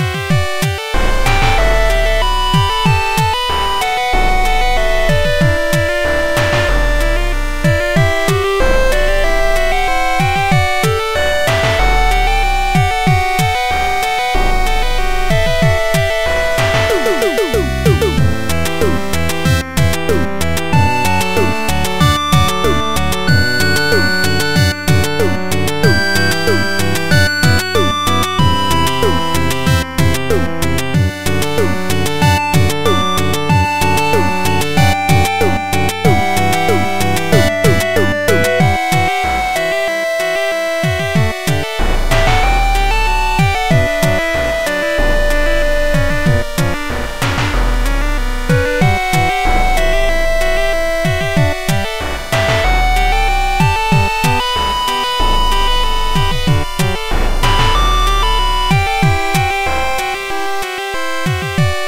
Bye. Música